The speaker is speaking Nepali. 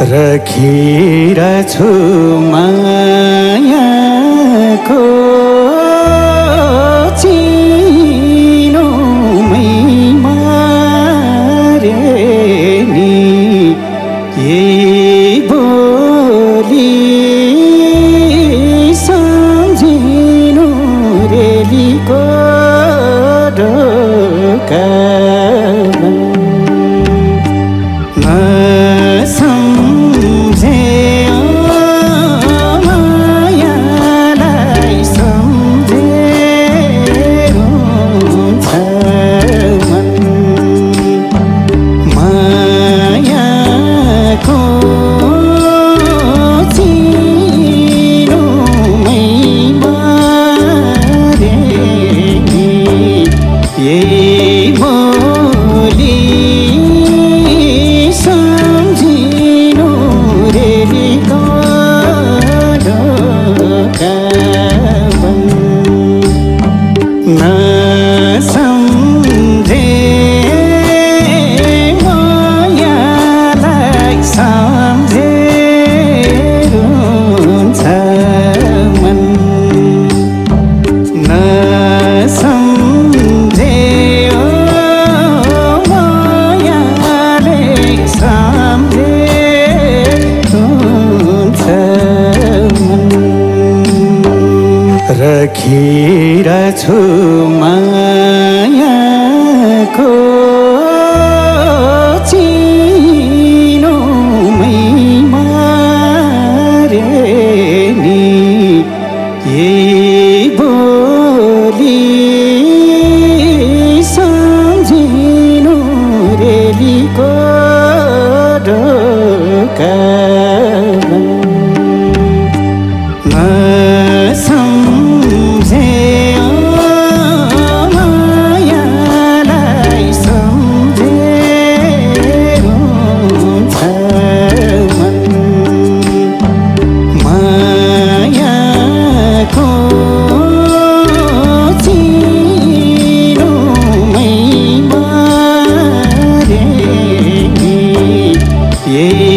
रखेर छु मायाको चिनो मारे नि। यही बोली सम्झिनु रेलीको ढोका ये मा पर्खिर छु मायाको छु Yeah.